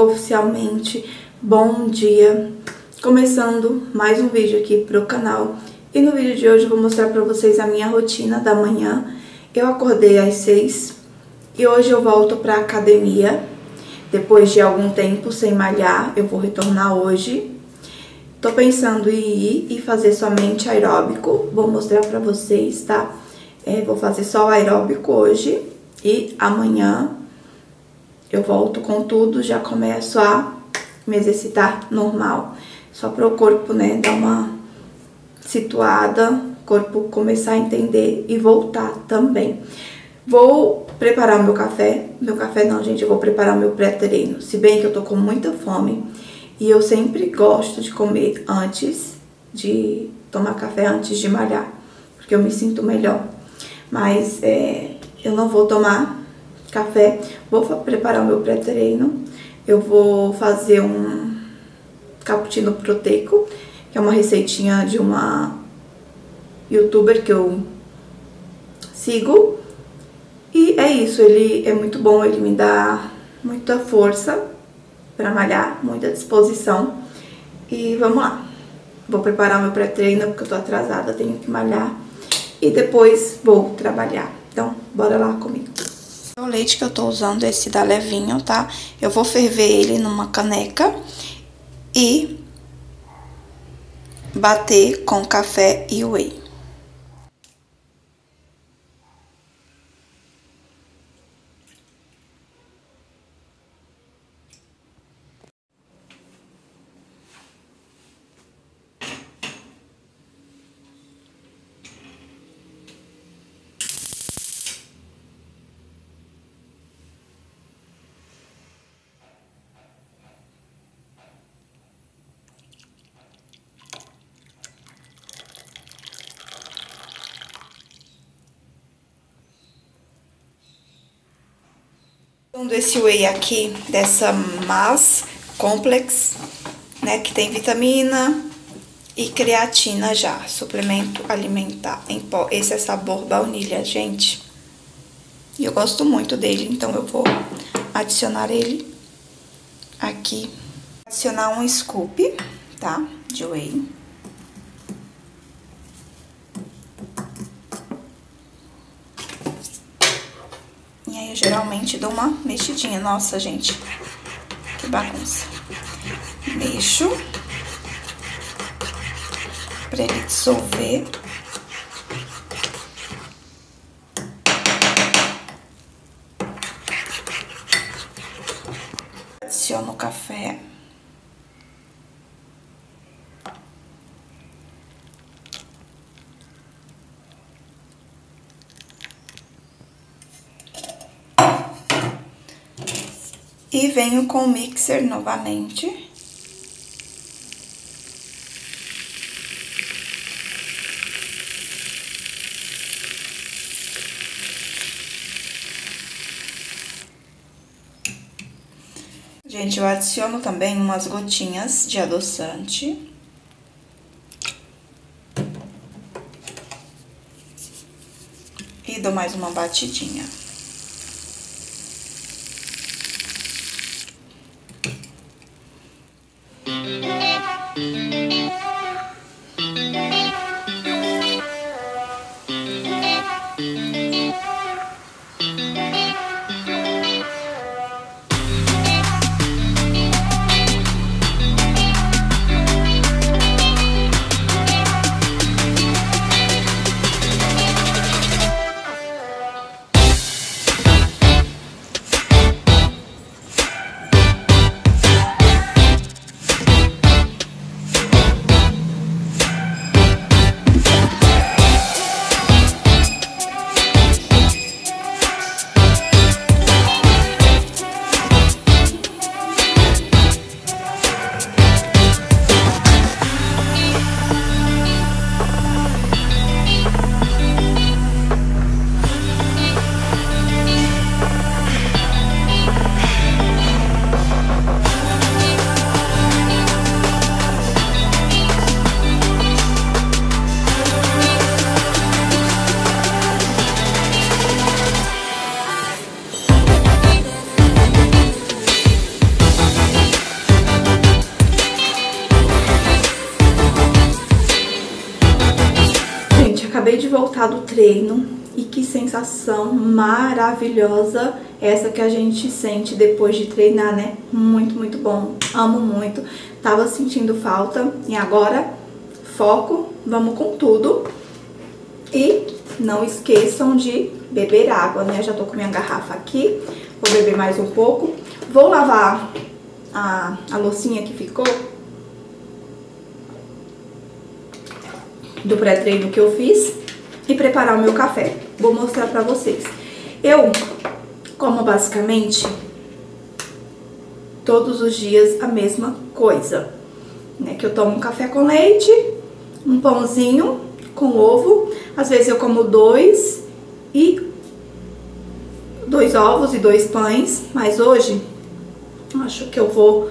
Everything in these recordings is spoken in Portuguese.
Oficialmente, bom dia. Começando mais um vídeo aqui pro canal. E no vídeo de hoje vou mostrar pra vocês a minha rotina da manhã. Eu acordei às seis e hoje eu volto pra academia. Depois de algum tempo sem malhar, eu vou retornar hoje. Tô pensando em ir e fazer somente aeróbico. Vou mostrar pra vocês, tá? É, vou fazer só aeróbico hoje e amanhã eu volto com tudo, já começo a me exercitar normal. Só para o corpo, né, dar uma situada, corpo começar a entender e voltar também. Vou preparar meu café. Meu café não, gente, eu vou preparar meu pré-treino. Se bem que eu tô com muita fome e eu sempre gosto de comer antes de tomar café antes de malhar, porque eu me sinto melhor. Mas é, eu não vou tomar café. Vou preparar o meu pré-treino. Eu vou fazer um cappuccino proteico, que é uma receitinha de uma youtuber que eu sigo. E é isso, ele é muito bom, ele me dá muita força para malhar, muita disposição. E vamos lá. Vou preparar meu pré-treino porque eu tô atrasada, tenho que malhar. E depois vou trabalhar. Então, bora lá comigo. O leite que eu tô usando, esse da Levinho, tá? Eu vou ferver ele numa caneca e bater com café e whey. Usando esse whey aqui, dessa Mass Complex, né, que tem vitamina e creatina já, suplemento alimentar em pó. Esse é sabor baunilha, gente. E eu gosto muito dele, então eu vou adicionar ele aqui. Adicionar um scoop, tá, de whey. eu geralmente dou uma mexidinha. Nossa, gente, que bagunça. Mexo pra ele dissolver. Adiciono o café. E venho com o mixer novamente. Gente, eu adiciono também umas gotinhas de adoçante. E dou mais uma batidinha. Voltar do treino e que sensação maravilhosa essa que a gente sente depois de treinar, né? Muito, muito bom. Amo muito. Tava sentindo falta e agora foco, vamos com tudo. E não esqueçam de beber água, né? Já tô com minha garrafa aqui, vou beber mais um pouco. Vou lavar a, a loucinha que ficou do pré-treino que eu fiz e preparar o meu café. Vou mostrar pra vocês. Eu como basicamente todos os dias a mesma coisa, né? Que eu tomo um café com leite, um pãozinho com ovo, às vezes eu como dois e dois ovos e dois pães, mas hoje acho que eu vou,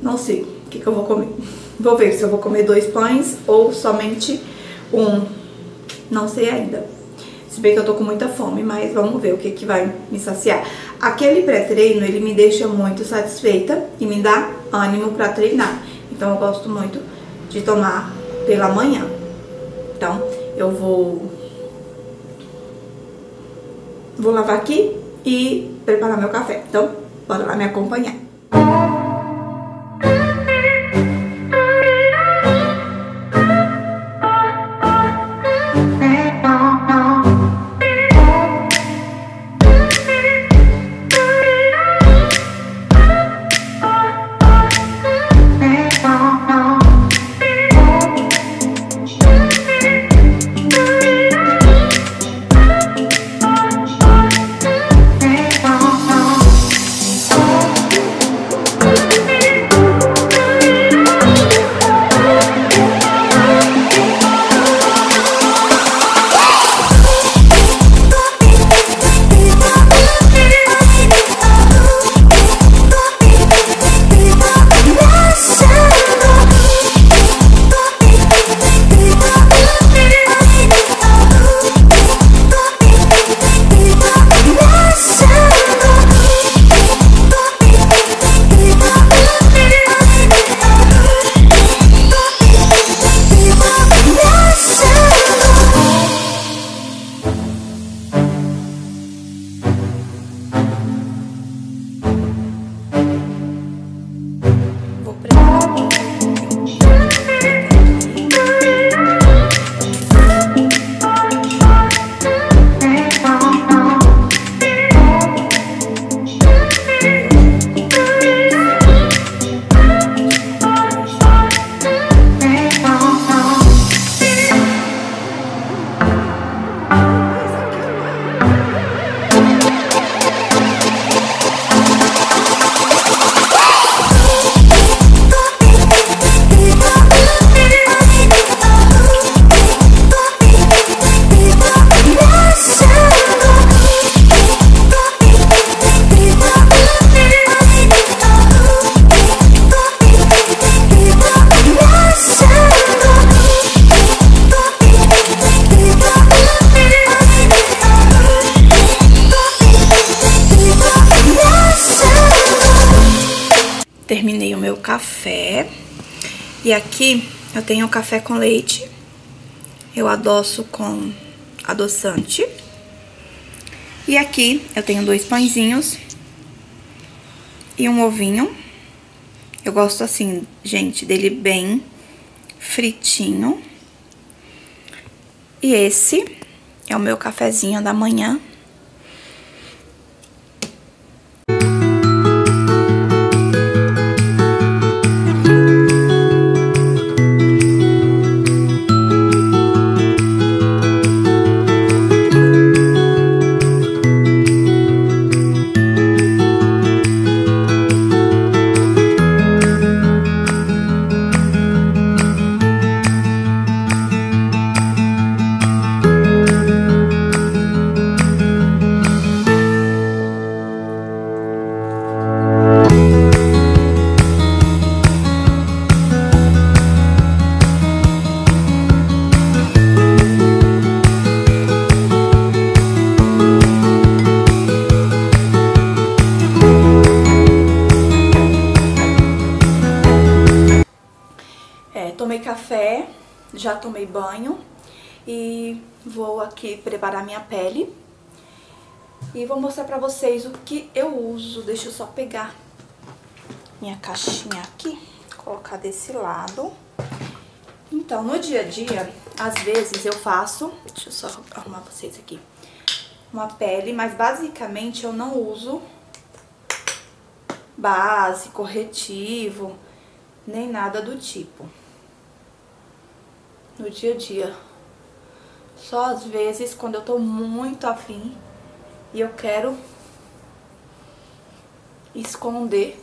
não sei o que, que eu vou comer. Vou ver se eu vou comer dois pães ou somente um, não sei ainda. Se bem que eu tô com muita fome, mas vamos ver o que, que vai me saciar. Aquele pré-treino, ele me deixa muito satisfeita e me dá ânimo pra treinar. Então eu gosto muito de tomar pela manhã. Então eu vou... Vou lavar aqui e preparar meu café. Então, bora lá me acompanhar. Café. E aqui eu tenho café com leite. Eu adoço com adoçante. E aqui eu tenho dois pãezinhos e um ovinho. Eu gosto assim, gente, dele bem fritinho. E esse é o meu cafezinho da manhã. Já tomei banho E vou aqui preparar minha pele. E vou mostrar pra vocês o que eu uso. Deixa eu só pegar minha caixinha aqui, colocar desse lado. Então, no dia a dia, às vezes eu faço... Deixa eu só arrumar vocês aqui. Uma pele, mas basicamente eu não uso base, corretivo, nem nada do tipo. No dia a dia. Só às vezes quando eu tô muito afim e eu quero esconder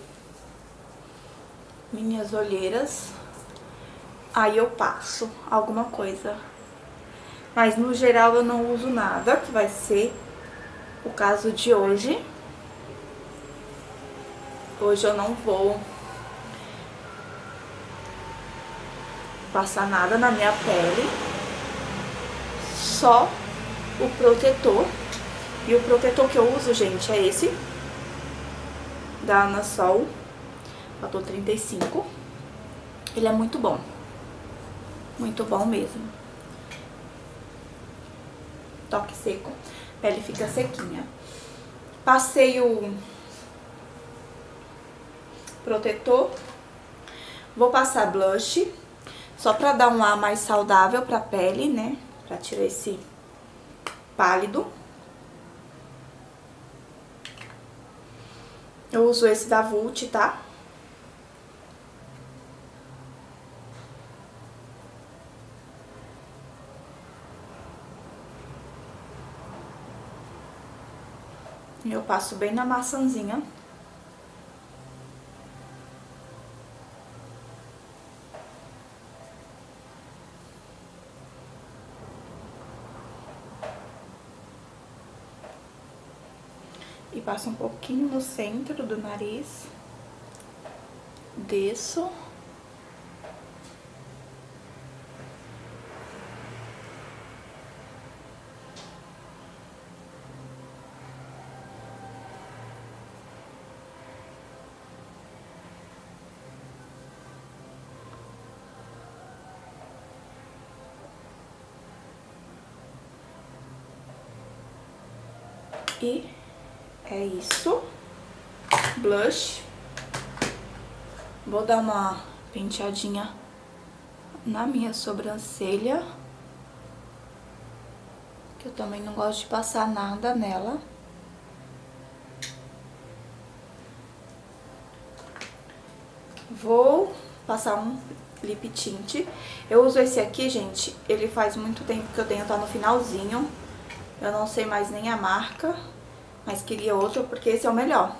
minhas olheiras, aí eu passo alguma coisa. Mas no geral eu não uso nada, que vai ser o caso de hoje. Hoje eu não vou passar nada na minha pele, só o protetor. E o protetor que eu uso, gente, é esse, da Ana Sol, fator 35. Ele é muito bom, muito bom mesmo. Toque seco, pele fica sequinha. Passei o protetor. Vou passar blush, só pra dar um ar mais saudável pra pele, né? Pra tirar esse pálido. Eu uso esse da Vult, tá? Eu passo bem na maçãzinha. E passo um pouquinho no centro do nariz. Desço. E é isso. Blush. Vou dar uma penteadinha na minha sobrancelha. Que eu também não gosto de passar nada nela. Vou passar um lip tint. Eu uso esse aqui, gente, ele faz muito tempo que eu tenho, tá no finalzinho. Eu não sei mais nem a marca, mas queria outro porque esse é o melhor.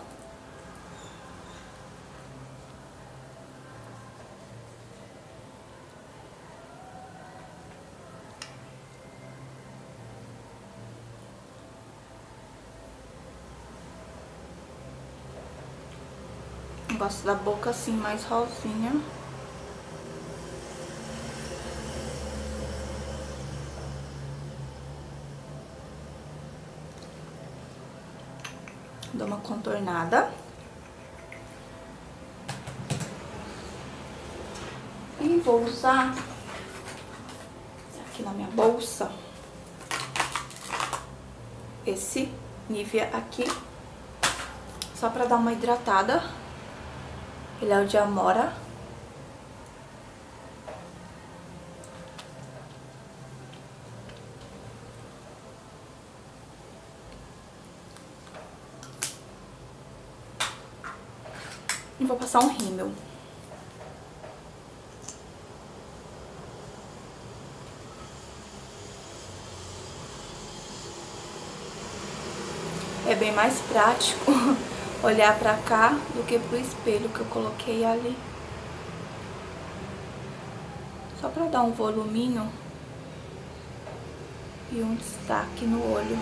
Gosto da boca assim, mais rosinha. Dou uma contornada. E vou usar aqui na minha bolsa esse Nivea aqui, só pra dar uma hidratada. Ele é o de Amora. E vou passar um rímel. É bem mais prático olhar pra cá do que pro espelho que eu coloquei ali. Só pra dar um voluminho e um destaque no olho.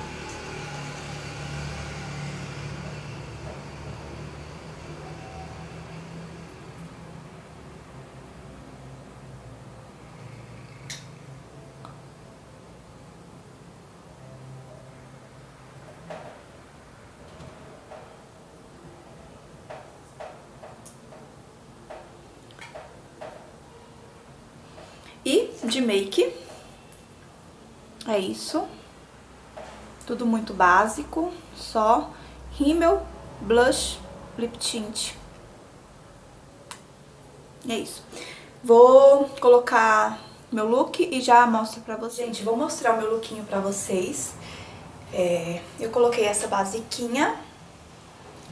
E de make, é isso. Tudo muito básico, só rímel, blush, lip tint. É isso. Vou colocar meu look e já mostro pra vocês. Gente, vou mostrar o meu lookinho pra vocês. É, eu coloquei essa basiquinha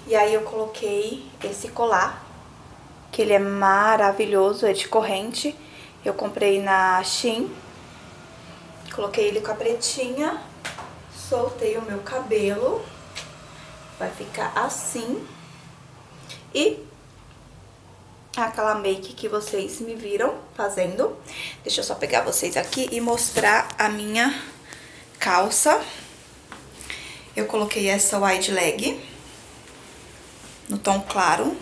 e aí eu coloquei esse colar, que ele é maravilhoso, é de corrente. Eu comprei na Shein. Coloquei ele com a pretinha, soltei o meu cabelo, vai ficar assim. E aquela make que vocês me viram fazendo. Deixa eu só pegar vocês aqui e mostrar a minha calça. Eu coloquei essa wide leg no tom claro.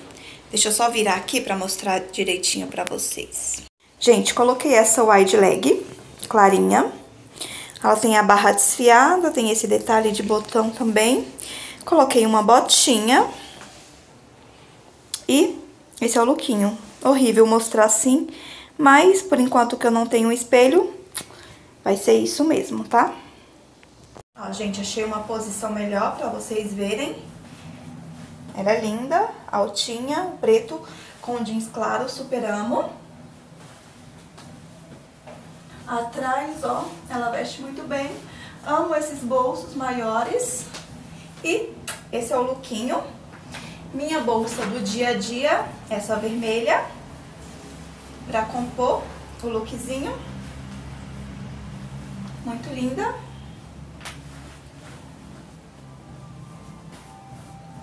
Deixa eu só virar aqui pra mostrar direitinho pra vocês. Gente, coloquei essa wide leg clarinha. Ela tem a barra desfiada, tem esse detalhe de botão também. Coloquei uma botinha. E esse é o lookinho. Horrível mostrar assim, mas por enquanto que eu não tenho um espelho, vai ser isso mesmo, tá? Ó, gente, achei uma posição melhor pra vocês verem. Ela é linda, altinha, preto, com jeans claro, super amo. Atrás, ó, ela veste muito bem. Amo esses bolsos maiores. E esse é o lookinho. Minha bolsa do dia a dia, essa vermelha. Pra compor o lookzinho. Muito linda.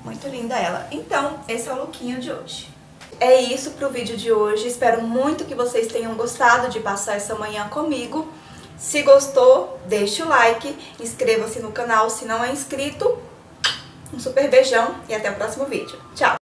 Muito linda ela. Então, esse é o lookinho de hoje. É isso pro vídeo de hoje. Espero muito que vocês tenham gostado de passar essa manhã comigo. Se gostou, deixe o like, inscreva-se no canal se não é inscrito. Um super beijão e até o próximo vídeo. Tchau!